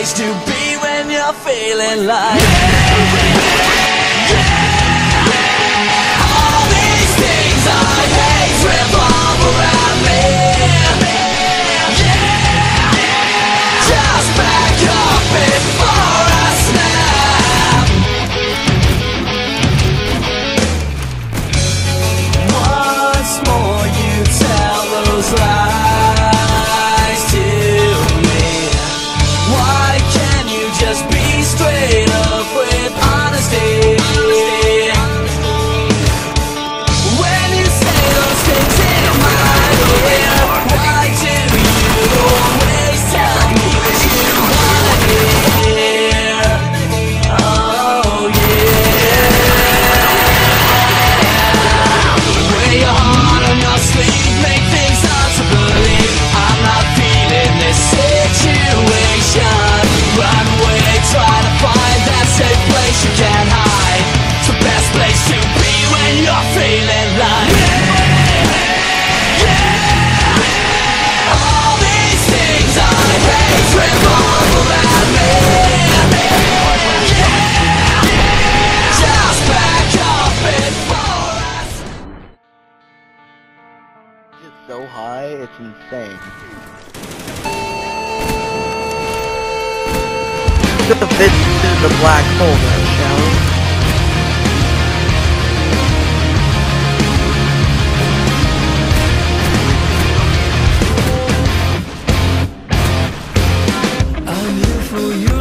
place to be when you're feeling like. Yeah, yeah All these things I hate Yeah Just back up It's so high, it's insane Put the fist into the black hole, shall we?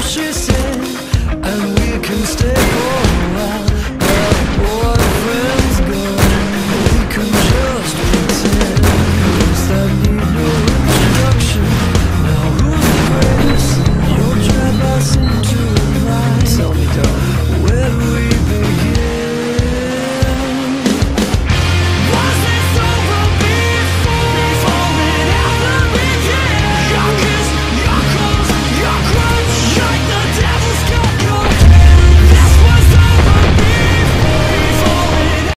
是